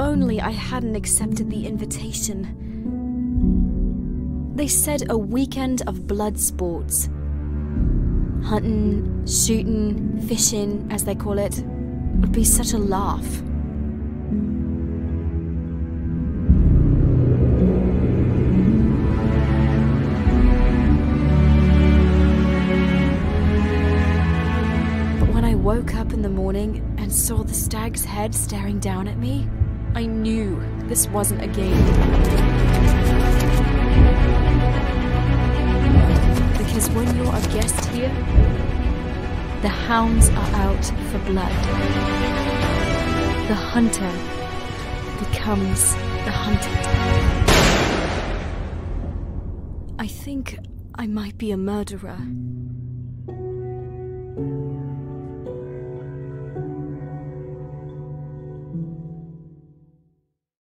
only I hadn't accepted the invitation. They said a weekend of blood sports. Hunting, shooting, fishing, as they call it, would be such a laugh. But when I woke up in the morning and saw the stag's head staring down at me, I knew this wasn't a game. Because when you're a guest here, the hounds are out for blood. The hunter becomes the hunted. I think I might be a murderer.